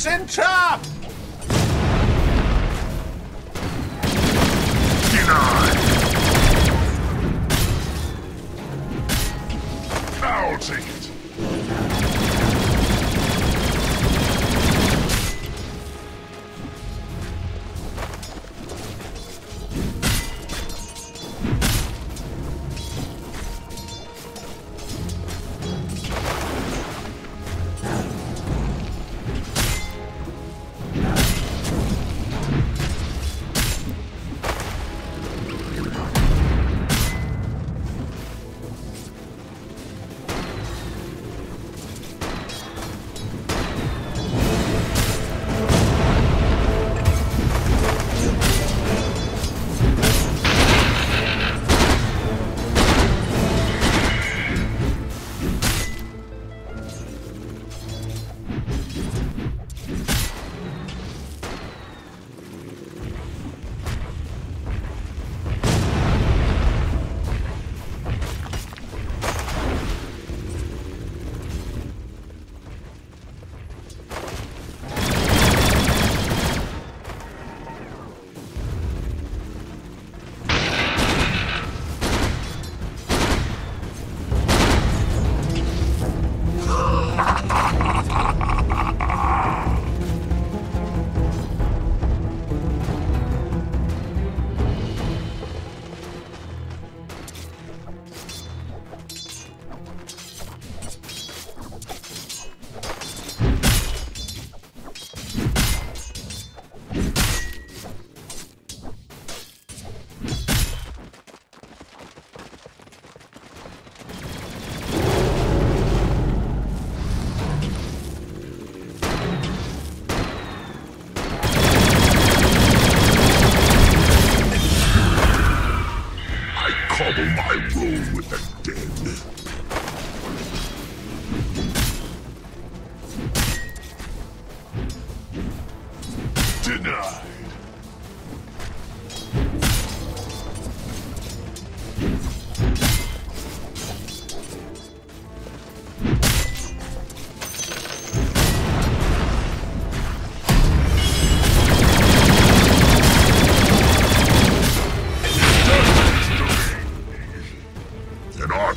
Sintra! Denied.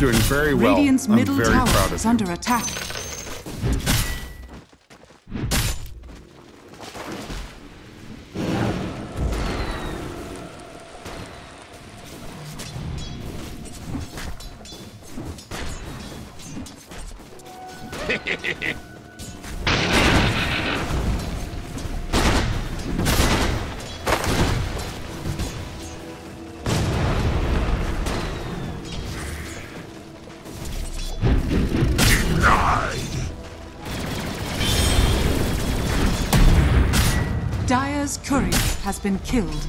Doing very well. Radiant's middle tower is under attack. Dire's courier has been killed.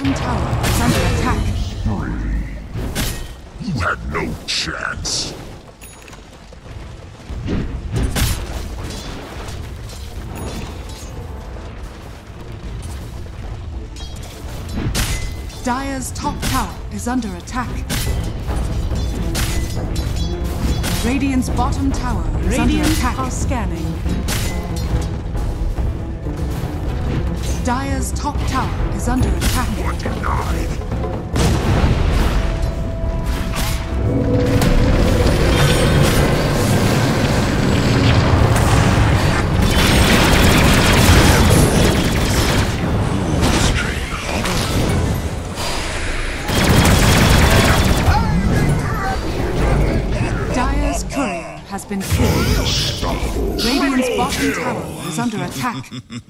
Bottom tower is under attack. You had no chance. Dire's top tower is under attack. Radiant's bottom tower is under Radiant attack. are scanning. Dire's top tower is under attack. You are denied. Dire's courier has been killed. Radiant's bottom tower is under attack.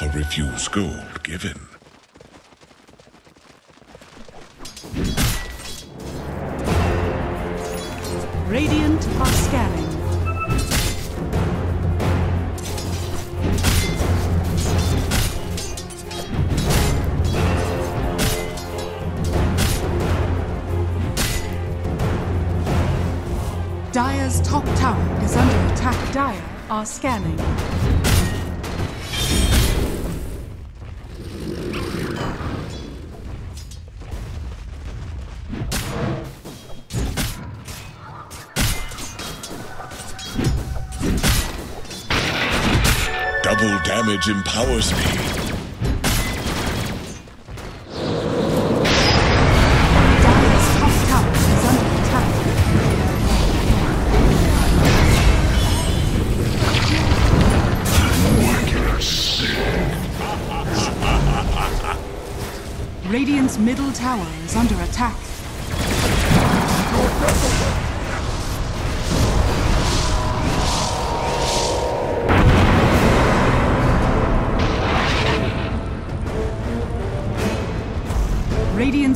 Never refuse gold given. Radiant are scanning. Dire's top tower is under attack. Dire are scanning. Double damage empowers me. Radiant's middle tower is under attack.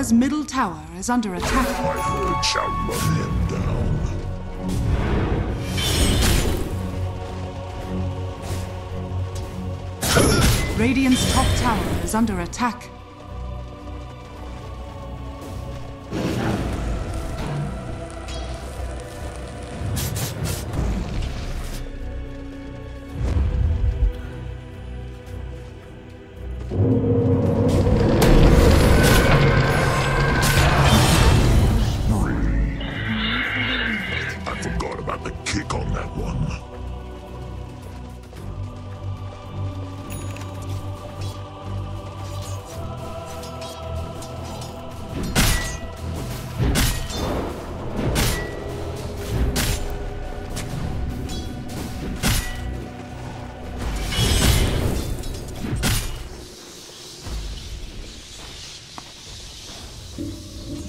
Dire's middle tower is under attack. My herd shall run him down. Radiant's top tower is under attack.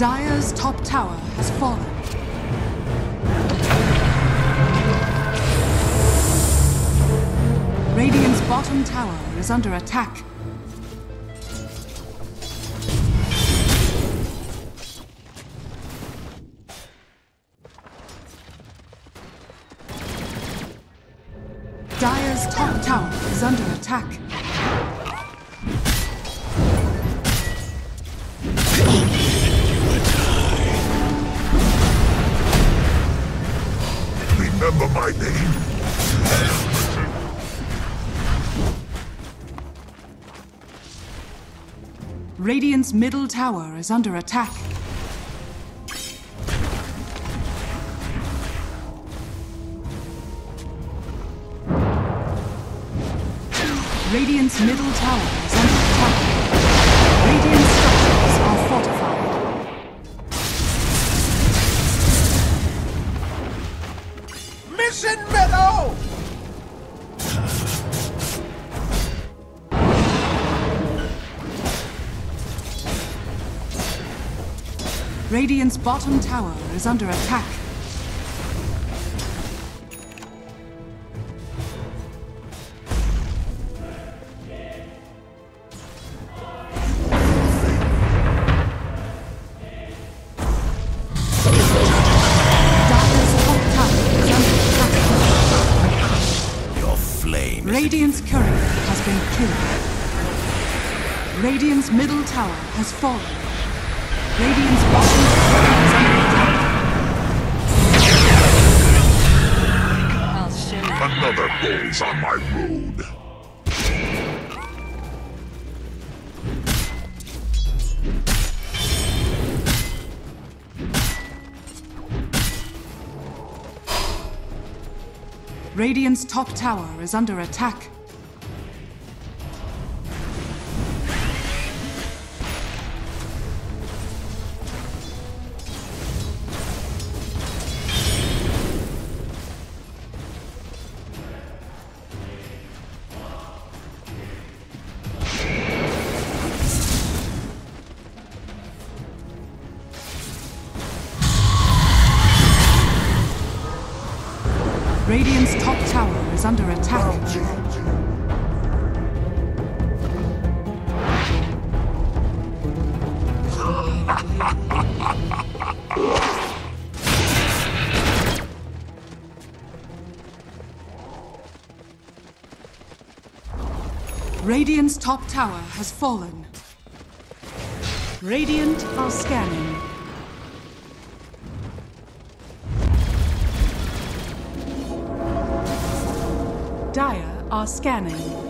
Dire's top tower has fallen. Radiant's bottom tower is under attack. Radiant's middle tower is under attack. Middle tower Radiant's bottom tower is under attack. Dire's top tower is under attack. Your flame Radiant's courier has been killed. Radiant's middle tower has fallen. Radiant's on my road. Radiant's top tower is under attack. Is under attack. Radiant's top tower has fallen. Radiant are scanning. Are scanning.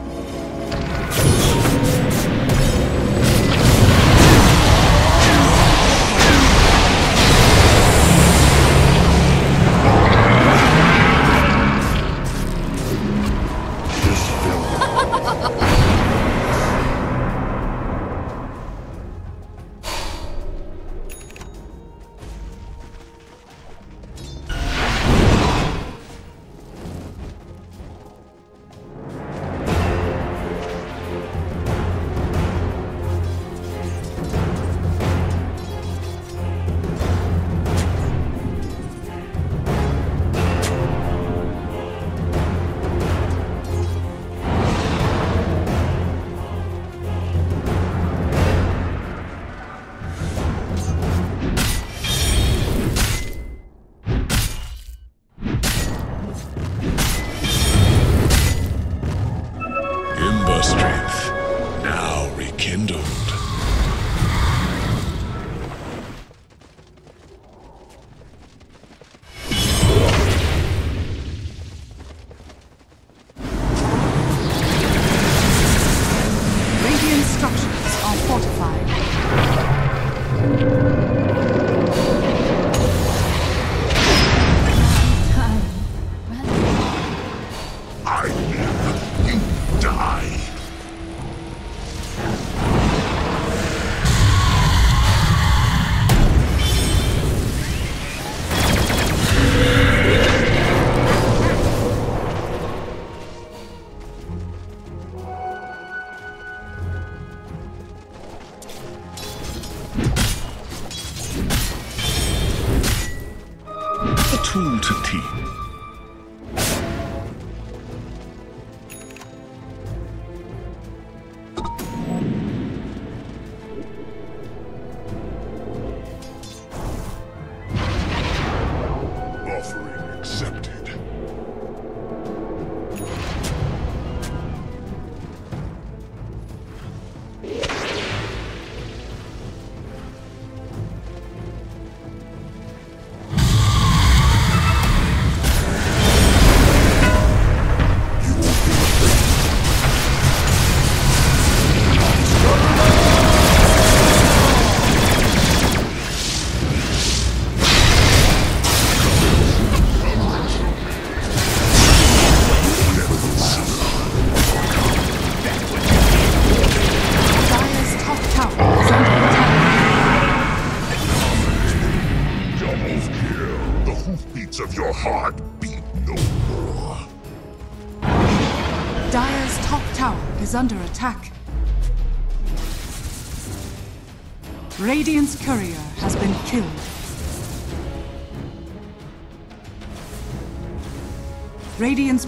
Tool to teach.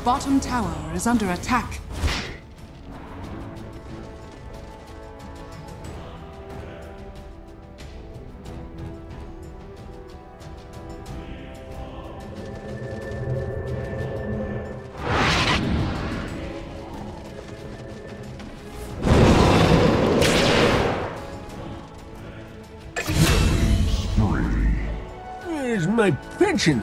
Bottom tower is under attack. Where's my pension?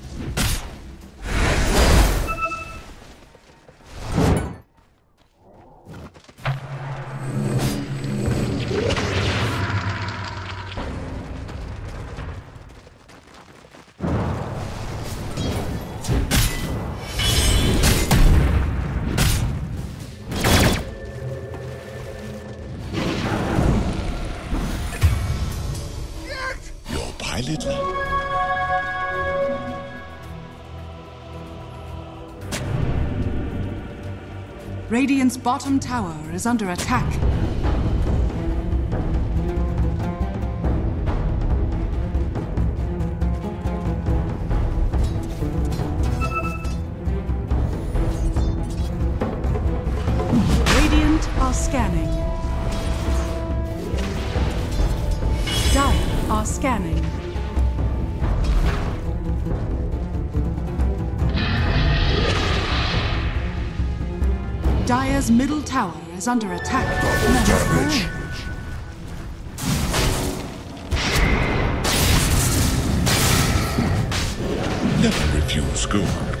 Radiant's bottom tower is under attack. Radiant are scanning. Dire are scanning. Dire's middle tower is under attack. Damage. Never refuse gold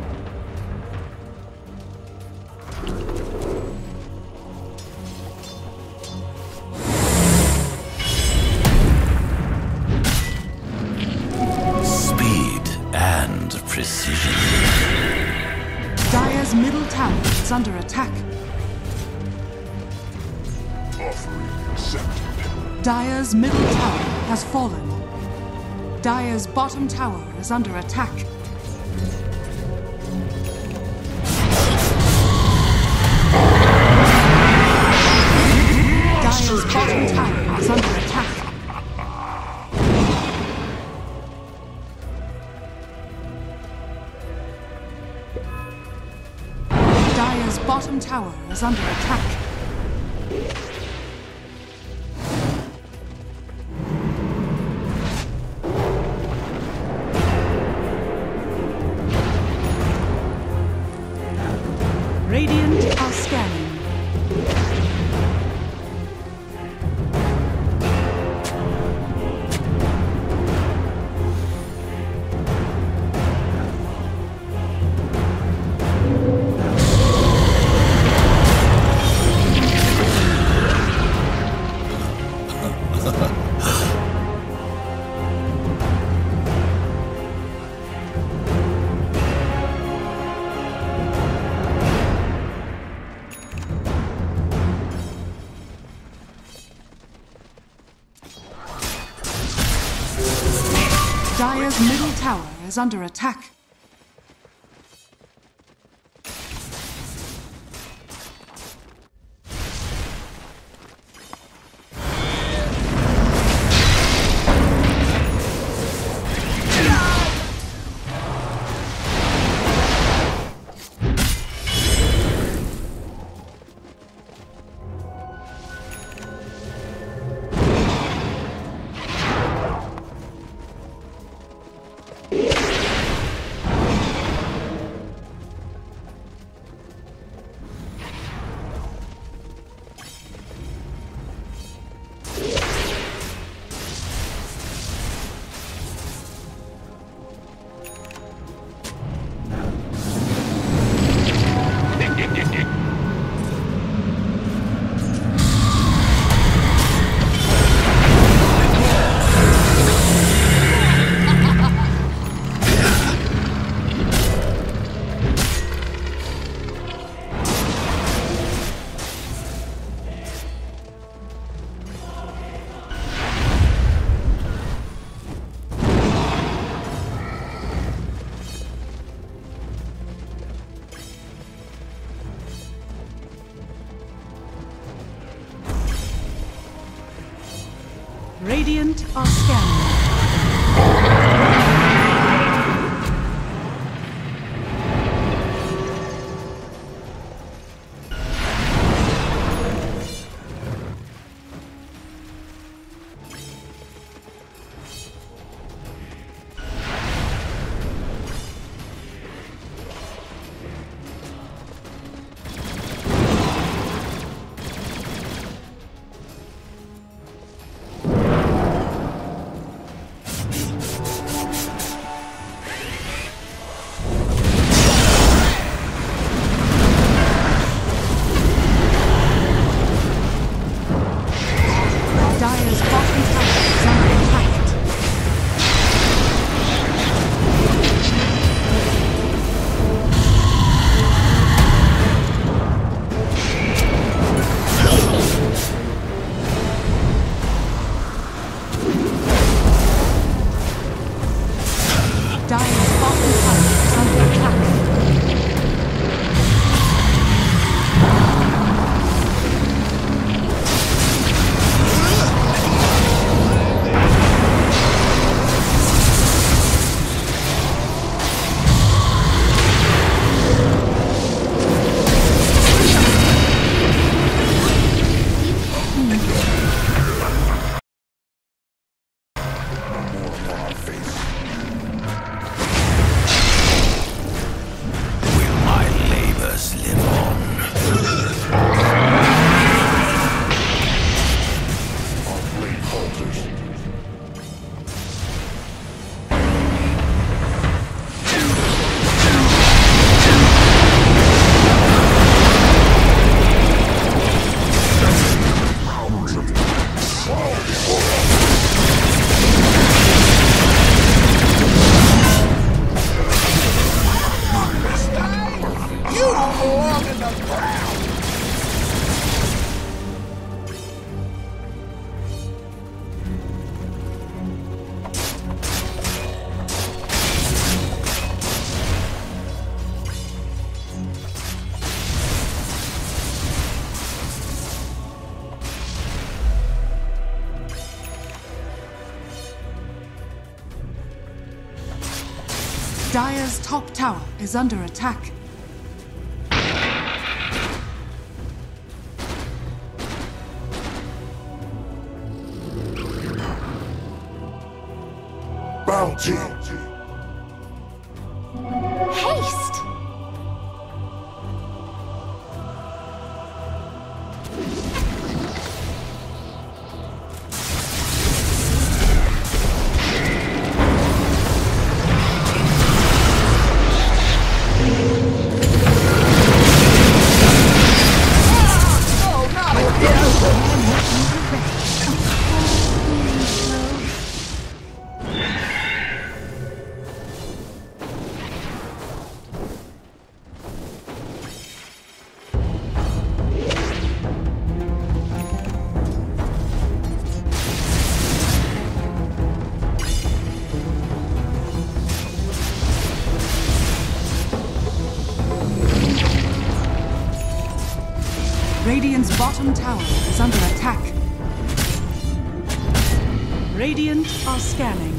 Dire's middle tower has fallen. Dire's bottom tower is under attack. Dire's bottom tower is under attack. Dire's bottom tower is under scanning. Is under attack. is under attack. Radiant's bottom tower is under attack. Radiant are scanning.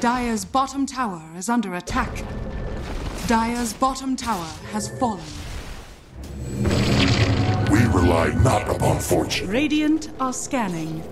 Dire's bottom tower is under attack. Dire's bottom tower has fallen. We rely not upon fortune. Radiant are scanning.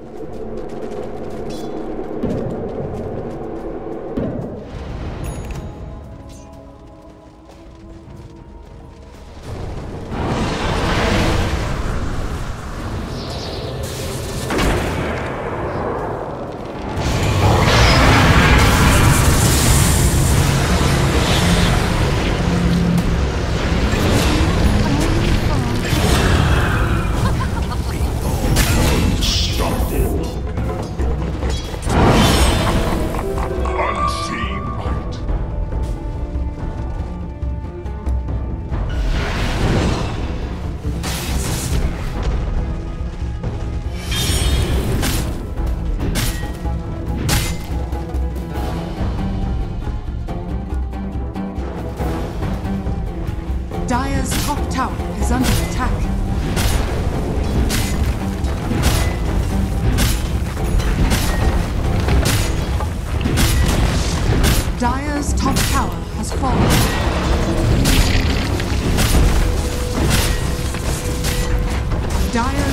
Dire